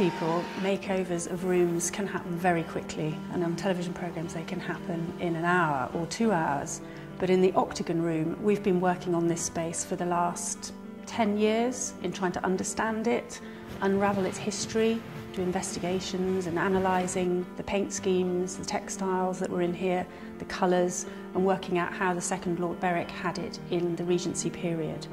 people, makeovers of rooms can happen very quickly, and on television programmes they can happen in an hour or two hours. But in the Octagon Room, we've been working on this space for the last 10 years in trying to understand it, unravel its history, do investigations and analysing the paint schemes, the textiles that were in here, the colours, and working out how the second Lord Berwick had it in the Regency period.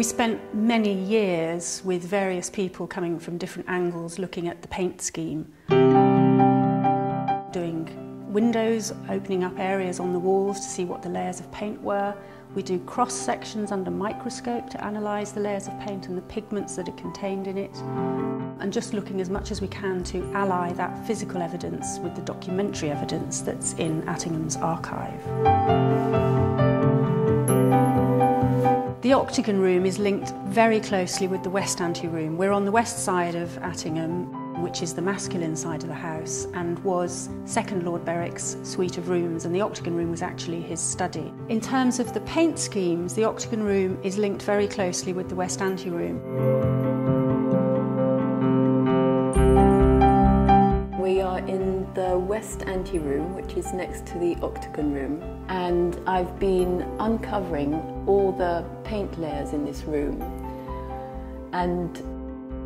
We spent many years with various people coming from different angles looking at the paint scheme. Doing windows, opening up areas on the walls to see what the layers of paint were. We do cross sections under microscope to analyse the layers of paint and the pigments that are contained in it. And just looking as much as we can to ally that physical evidence with the documentary evidence that's in Attingham's archive. The Octagon Room is linked very closely with the West Anteroom. We're on the west side of Attingham, which is the masculine side of the house, and was second Lord Berwick's suite of rooms, and the Octagon Room was actually his study. In terms of the paint schemes, the Octagon Room is linked very closely with the West Anteroom. West Anteroom, which is next to the Octagon Room, and I've been uncovering all the paint layers in this room. And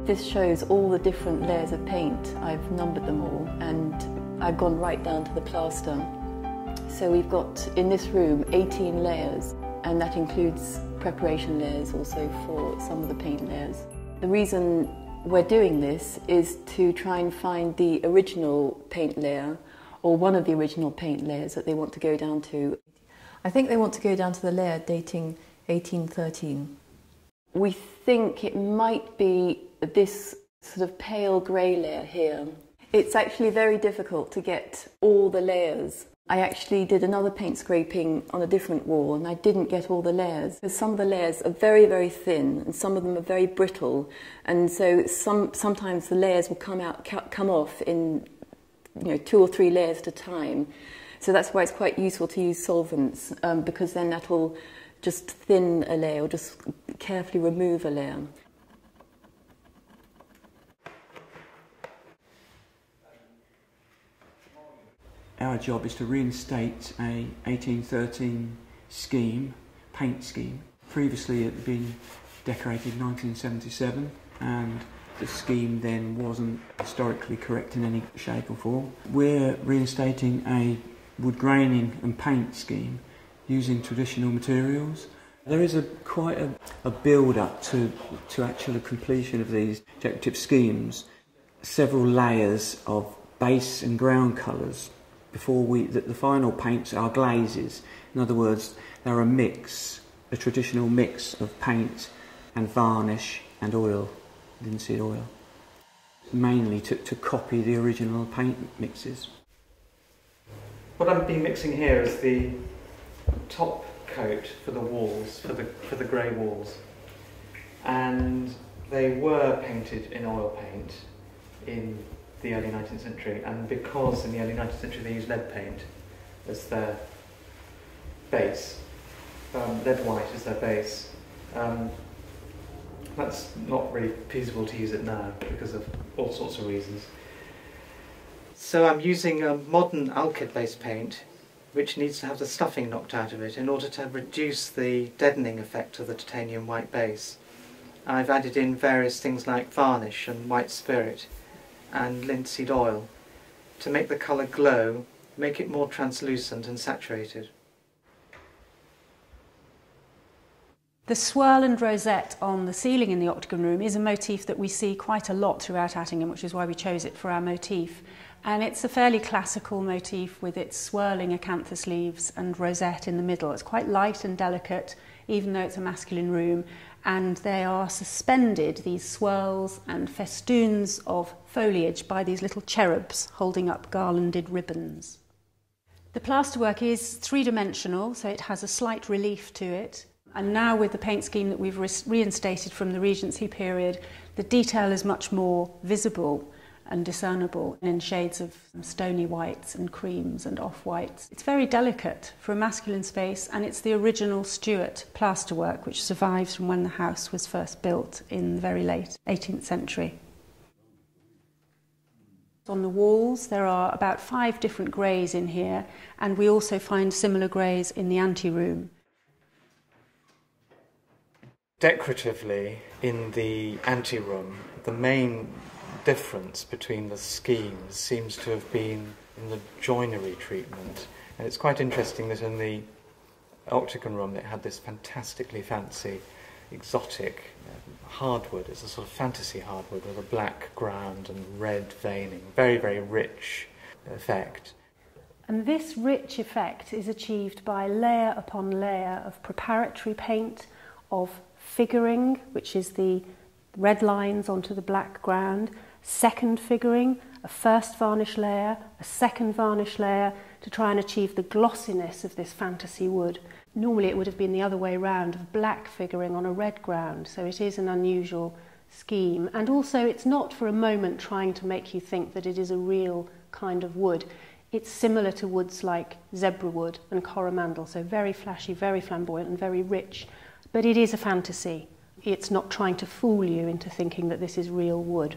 this shows all the different layers of paint. I've numbered them all, and I've gone right down to the plaster. So we've got in this room 18 layers, and that includes preparation layers also for some of the paint layers. The reason we're doing this is to try and find the original paint layer or one of the original paint layers that they want to go down to. I think they want to go down to the layer dating 1813. We think it might be this sort of pale grey layer here. It's actually very difficult to get all the layers I actually did another paint scraping on a different wall and I didn't get all the layers. Because some of the layers are very, very thin and some of them are very brittle. And so some, sometimes the layers will come, out, come off in you know, two or three layers at a time. So that's why it's quite useful to use solvents um, because then that will just thin a layer or just carefully remove a layer. Our job is to reinstate a 1813 scheme, paint scheme. Previously it had been decorated in 1977 and the scheme then wasn't historically correct in any shape or form. We're reinstating a wood graining and paint scheme using traditional materials. There is a quite a, a build up to, to actual completion of these decorative schemes. Several layers of base and ground colours before we, the, the final paints are glazes. In other words, they're a mix, a traditional mix of paint and varnish and oil, linseed oil, mainly to, to copy the original paint mixes. What I've been mixing here is the top coat for the walls, for the, for the grey walls. And they were painted in oil paint in the early 19th century, and because in the early 19th century they used lead paint as their base, um, lead white as their base, um, that's not really feasible to use it now because of all sorts of reasons. So I'm using a modern alkyd-based paint which needs to have the stuffing knocked out of it in order to reduce the deadening effect of the titanium white base. I've added in various things like varnish and white spirit and linseed oil to make the colour glow, make it more translucent and saturated. The swirl and rosette on the ceiling in the octagon room is a motif that we see quite a lot throughout Attingham, which is why we chose it for our motif. And it's a fairly classical motif with its swirling acanthus leaves and rosette in the middle. It's quite light and delicate, even though it's a masculine room, and they are suspended, these swirls and festoons of foliage, by these little cherubs holding up garlanded ribbons. The plasterwork is three-dimensional, so it has a slight relief to it. And now with the paint scheme that we've re reinstated from the Regency period, the detail is much more visible and discernible in shades of stony whites and creams and off whites. It's very delicate for a masculine space, and it's the original Steuart plasterwork which survives from when the house was first built in the very late 18th century. On the walls, there are about five different greys in here, and we also find similar greys in the anteroom. Decoratively, in the anteroom, the main difference between the schemes seems to have been in the joinery treatment. And it's quite interesting that in the octagon room it had this fantastically fancy, exotic um, hardwood. It's a sort of fantasy hardwood with a black ground and red veining. Very, very rich effect. And this rich effect is achieved by layer upon layer of preparatory paint, of figuring, which is the red lines onto the black ground, second figuring, a first varnish layer, a second varnish layer to try and achieve the glossiness of this fantasy wood. Normally it would have been the other way round of black figuring on a red ground, so it is an unusual scheme. And also it's not for a moment trying to make you think that it is a real kind of wood. It's similar to woods like zebra wood and coromandel, so very flashy, very flamboyant and very rich. But it is a fantasy. It's not trying to fool you into thinking that this is real wood.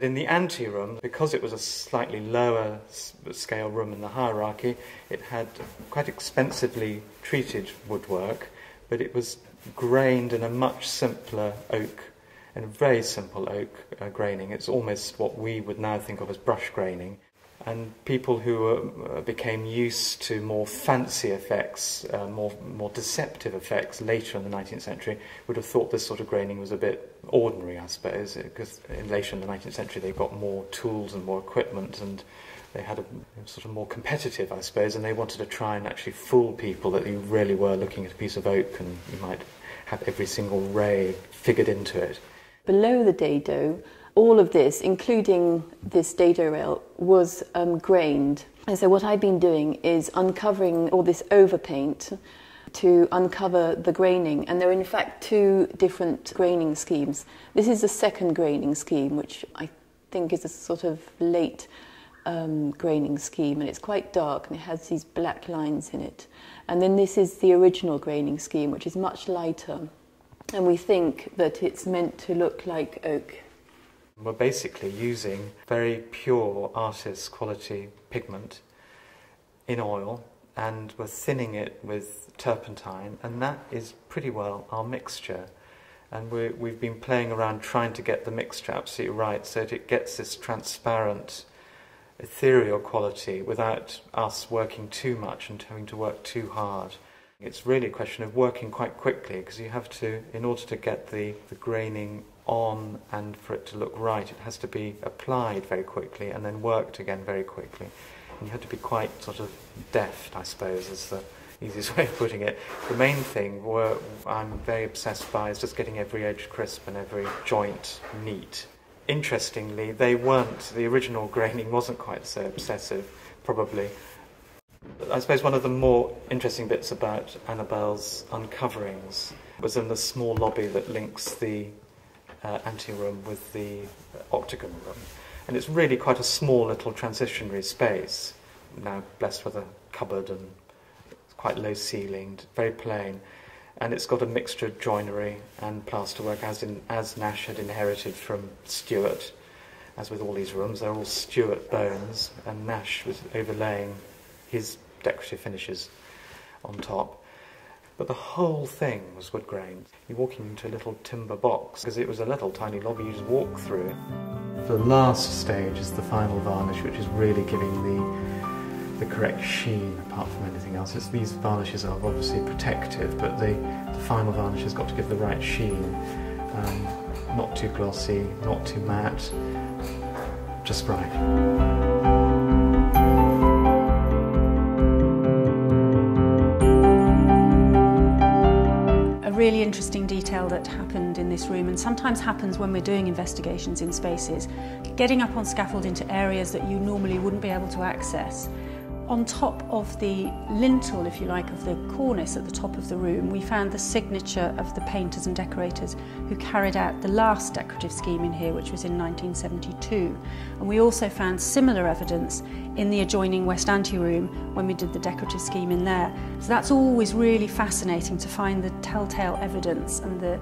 In the anteroom, because it was a slightly lower scale room in the hierarchy, it had quite expensively treated woodwork, but it was grained in a much simpler oak, in a very simple oak uh, graining. It's almost what we would now think of as brush graining and people who uh, became used to more fancy effects, uh, more, more deceptive effects later in the 19th century would have thought this sort of graining was a bit ordinary, I suppose, because later in the 19th century they got more tools and more equipment and they had a sort of more competitive, I suppose, and they wanted to try and actually fool people that you really were looking at a piece of oak and you might have every single ray figured into it. Below the dado, all of this, including this dado rail, was um, grained. And so what I've been doing is uncovering all this overpaint to uncover the graining. And there are in fact two different graining schemes. This is the second graining scheme, which I think is a sort of late um, graining scheme, and it's quite dark and it has these black lines in it. And then this is the original graining scheme, which is much lighter. And we think that it's meant to look like oak. We're basically using very pure artist quality pigment in oil and we're thinning it with turpentine and that is pretty well our mixture and we have been playing around trying to get the mixture absolutely right so that it gets this transparent ethereal quality without us working too much and having to work too hard. It's really a question of working quite quickly because you have to, in order to get the, the graining on and for it to look right, it has to be applied very quickly and then worked again very quickly. And you have to be quite sort of deft, I suppose, is the easiest way of putting it. The main thing I'm very obsessed by is just getting every edge crisp and every joint neat. Interestingly, they weren't, the original graining wasn't quite so obsessive, probably. I suppose one of the more interesting bits about Annabelle's uncoverings was in the small lobby that links the uh, anteroom with the octagon room. And it's really quite a small little transitionary space, now blessed with a cupboard and quite low ceilinged, very plain. And it's got a mixture of joinery and plasterwork, as, in, as Nash had inherited from Steuart. As with all these rooms, they're all Steuart bones, and Nash was overlaying his decorative finishes on top. But the whole thing was wood grain. You're walking into a little timber box because it was a little tiny lobby you just walk through. The last stage is the final varnish, which is really giving the the correct sheen apart from anything else. It's, these varnishes are obviously protective, but the, the final varnish has got to give the right sheen. Um, not too glossy, not too matte, just right. Interesting detail that happened in this room and sometimes happens when we're doing investigations in spaces. Getting up on scaffold into areas that you normally wouldn't be able to access. On top of the lintel, if you like, of the cornice at the top of the room, we found the signature of the painters and decorators who carried out the last decorative scheme in here, which was in 1972. And we also found similar evidence in the adjoining West Anteroom when we did the decorative scheme in there. So that's always really fascinating to find the telltale evidence and the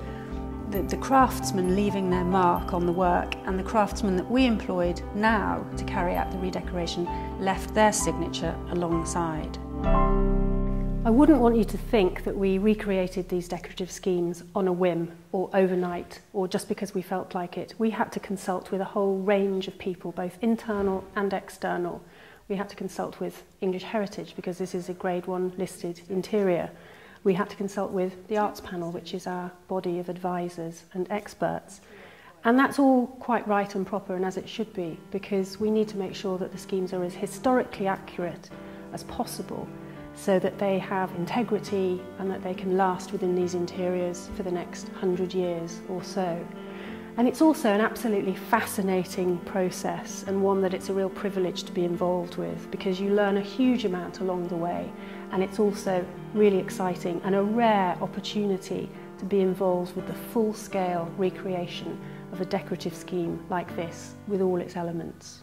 the, the craftsmen leaving their mark on the work and the craftsmen that we employed now to carry out the redecoration left their signature alongside. I wouldn't want you to think that we recreated these decorative schemes on a whim or overnight or just because we felt like it. We had to consult with a whole range of people, both internal and external. We had to consult with English Heritage because this is a grade one listed interior. we had to consult with the arts panel, which is our body of advisors and experts. And that's all quite right and proper and as it should be because we need to make sure that the schemes are as historically accurate as possible so that they have integrity and that they can last within these interiors for the next 100 years or so. And it's also an absolutely fascinating process and one that it's a real privilege to be involved with because you learn a huge amount along the way and it's also really exciting and a rare opportunity to be involved with the full-scale recreation of a decorative scheme like this with all its elements.